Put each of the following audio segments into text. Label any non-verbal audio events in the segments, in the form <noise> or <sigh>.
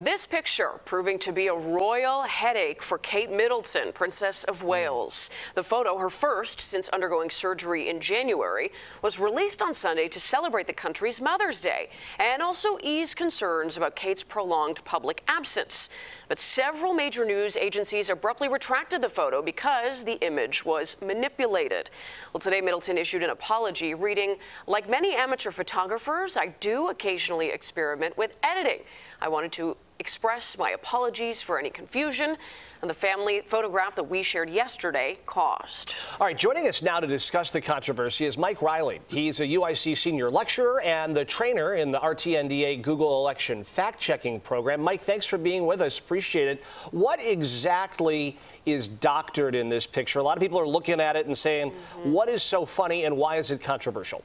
This picture proving to be a royal headache for Kate Middleton, Princess of Wales. The photo, her first since undergoing surgery in January, was released on Sunday to celebrate the country's Mother's Day and also ease concerns about Kate's prolonged public absence. But several major news agencies abruptly retracted the photo because the image was manipulated. Well, today Middleton issued an apology reading, Like many amateur photographers, I do occasionally experiment with editing. I wanted to express my apologies for any confusion and the family photograph that we shared yesterday caused. All right, joining us now to discuss the controversy is Mike Riley. He's a UIC senior lecturer and the trainer in the RTNDA Google election fact checking program. Mike, thanks for being with us. Appreciate it. What exactly is doctored in this picture? A lot of people are looking at it and saying, mm -hmm. what is so funny and why is it controversial?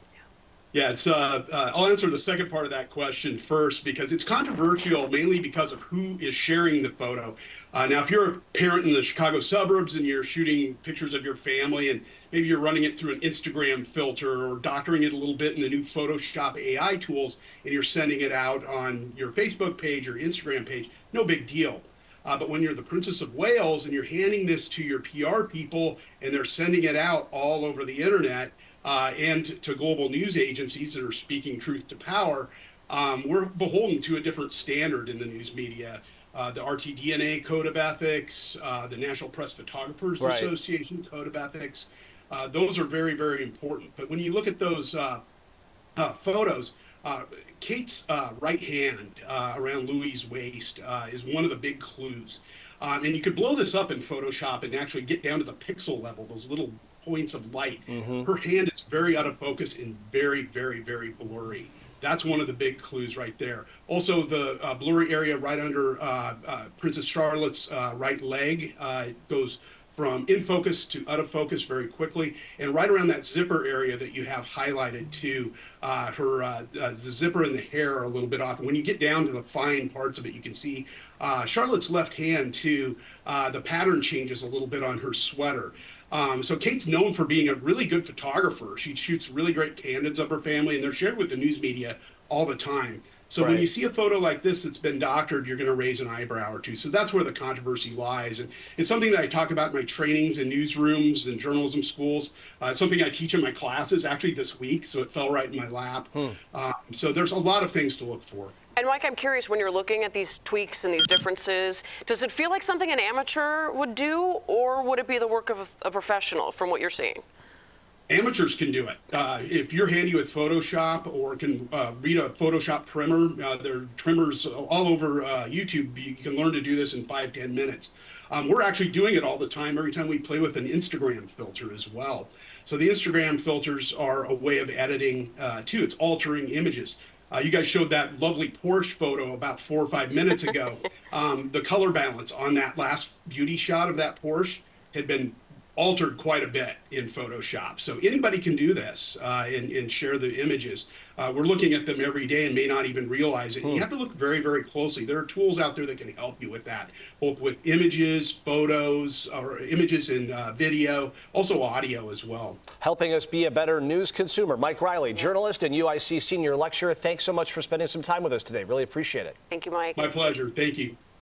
Yeah, it's. Uh, uh, I'll answer the second part of that question first because it's controversial mainly because of who is sharing the photo. Uh, now, if you're a parent in the Chicago suburbs and you're shooting pictures of your family and maybe you're running it through an Instagram filter or doctoring it a little bit in the new Photoshop AI tools and you're sending it out on your Facebook page or Instagram page, no big deal. Uh, but when you're the Princess of Wales and you're handing this to your PR people and they're sending it out all over the internet, uh, and to global news agencies that are speaking truth to power, um, we're beholden to a different standard in the news media. Uh, the RTDNA Code of Ethics, uh, the National Press Photographers right. Association Code of Ethics. Uh, those are very, very important. But when you look at those uh, uh, photos, Kate's right hand around Louis' waist is one of the big clues. Um, and you could blow this up in Photoshop and actually get down to the pixel level, those little points of light. Mm-hmm. Her hand is very out of focus and very, very, very blurry. That's one of the big clues right there. Also, the uh, blurry area right under uh, uh, Princess Charlotte's uh, right leg uh, goes from in focus to out of focus very quickly, and right around that zipper area that you have highlighted too. Uh, her uh, uh, the zipper and the hair are a little bit off. And when you get down to the fine parts of it, you can see uh, Charlotte's left hand too. the pattern changes a little bit on her sweater. Um, so Kate's known for being a really good photographer. She shoots really great candids of her family, and they're shared with the news media all the time. So right. when you see a photo like this that's been doctored, you're going to raise an eyebrow or two. So that's where the controversy lies, and it's something that I talk about in my trainings in newsrooms and journalism schools. Uh, it's something I teach in my classes actually this week, so it fell right in my lap. Hmm. Um, so there's a lot of things to look for. And Mike, I'm curious when you're looking at these tweaks and these differences, does it feel like something an amateur would do, or would it be the work of a, professional from what you're seeing? Amateurs can do it. Uh, if you're handy with Photoshop or can uh, read a Photoshop primer, uh, there are trimmers all over uh, YouTube. You can learn to do this in five, ten minutes. Um, we're actually doing it all the time every time we play with an Instagram filter as well. So the Instagram filters are a way of editing uh, too. It's altering images. Uh, you guys showed that lovely Porsche photo about four or five minutes ago. <laughs> um, the color balance on that last beauty shot of that Porsche had been altered quite a bit in Photoshop. So anybody can do this uh, and, and, share the images. Uh, we're looking at them every day and may not even realize it. Hmm. You have to look very, very closely. There are tools out there that can help you with that, both with images, photos, or images and uh, video, also audio as well. Helping us be a better news consumer. Mike Riley, yes. journalist and UIC senior lecturer. Thanks so much for spending some time with us today. Really appreciate it. Thank you, Mike. My pleasure. Thank you.